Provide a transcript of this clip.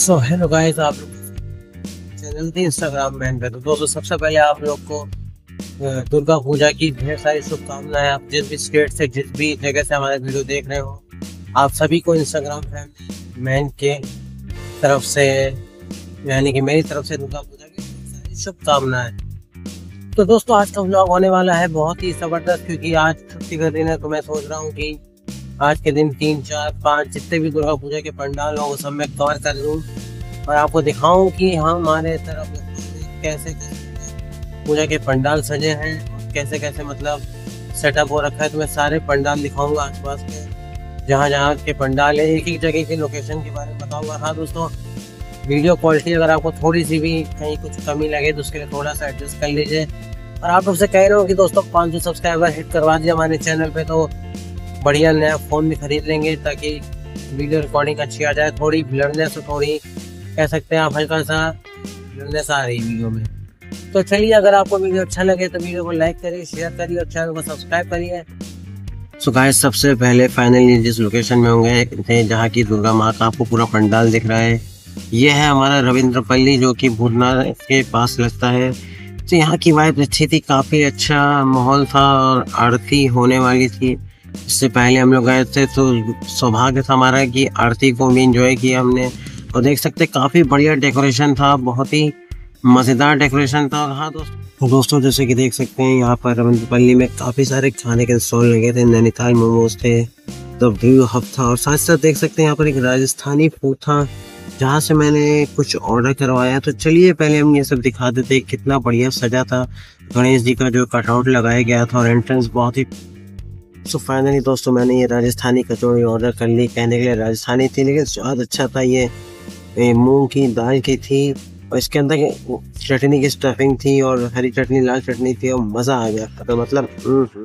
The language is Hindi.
सो हेलो गाइस आप लोग चैनल थे इंस्टाग्राम मैन पे तो दोस्तों, सबसे पहले आप लोग को दुर्गा पूजा की ढेर सारी शुभकामनाएँ। आप जिस भी स्टेट से, जिस भी जगह से हमारे वीडियो देख रहे हो, आप सभी को इंस्टाग्राम फैमिली मैन के तरफ़ से, यानी कि मेरी तरफ़ से दुर्गा पूजा की सारी शुभकामनाएँ। तो दोस्तों, आज का व्लॉग होने वाला है बहुत ही ज़बरदस्त, क्योंकि आज छुट्टी का दिन है तो मैं सोच रहा हूँ कि आज के दिन तीन, चार, पाँच, जितने भी दुर्गा पूजा के पंडाल हो सब मैं कवर कर लूँ और आपको दिखाऊँ कि हमारे तरफ़ कैसे कैसे पूजा के पंडाल सजे हैं कैसे कैसे मतलब सेटअप हो रखा है। तो मैं सारे पंडाल दिखाऊँगा आसपास के जहाँ जहाँ के पंडाल है एक एक जगह की लोकेशन के बारे में बताऊँगा। हाँ दोस्तों वीडियो क्वालिटी अगर आपको थोड़ी सी भी कहीं कुछ कमी लगे तो उसके लिए थोड़ा सा एडजस्ट कर लीजिए। और आप लोग से कह रहे हो कि दोस्तों, पाँच सौ सब्सक्राइबर हिट करवा दिए हमारे चैनल पे तो बढ़िया नया फ़ोन भी खरीद लेंगे ताकि वीडियो रिकॉर्डिंग अच्छी आ जाए, थोड़ी ब्लडनेस थोड़ी कह सकते हैं आप हल्का सा ब्लडनेस आ रही वीडियो में। तो चलिए, अगर आपको वीडियो अच्छा लगे तो वीडियो को लाइक करिए शेयर करिए और चैनल को सब्सक्राइब करिए। सो गाइस सबसे पहले फाइनली जिस लोकेशन में होंगे थे, जहाँ की दुर्गा माँ का आपको पूरा पंडाल दिख रहा है, ये है हमारा रविंद्रपल्ली जो कि भूरना के पास लगता है। तो यहाँ की वाइब अच्छी थी, काफ़ी अच्छा माहौल था और आरती होने वाली थी। इससे पहले हम लोग गए थे तो सौभाग्य था हमारा कि आरती को भी इंजॉय किया हमने। और देख सकते काफ़ी बढ़िया डेकोरेशन था, बहुत ही मज़ेदार डेकोरेशन था। और हाँ दोस्तों दोस्तों, जैसे कि देख सकते हैं, यहाँ पर रविंद्रपल्ली में काफ़ी सारे खाने के स्टॉल लगे थे, नैनीताल मोमोज थे द व्यू हब था। और साथ साथ देख सकते हैं, यहाँ पर एक राजस्थानी फ़ूड था, जहाँ से मैंने कुछ ऑर्डर करवाया। तो चलिए, पहले हम ये सब दिखा देते कितना बढ़िया सजा था। गणेश जी का जो कटआउट लगाया गया था और एंट्रेंस बहुत ही सो so फाइनली दोस्तों मैंने ये राजस्थानी कचौड़ी ऑर्डर कर ली। कहने के लिए राजस्थानी थी लेकिन स्वाद अच्छा था। ये मूंग की दाल की थी और इसके अंदर चटनी की स्टफिंग थी और हरी चटनी लाल चटनी थी और मज़ा आ गया। तो मतलब हम्म, हम्म।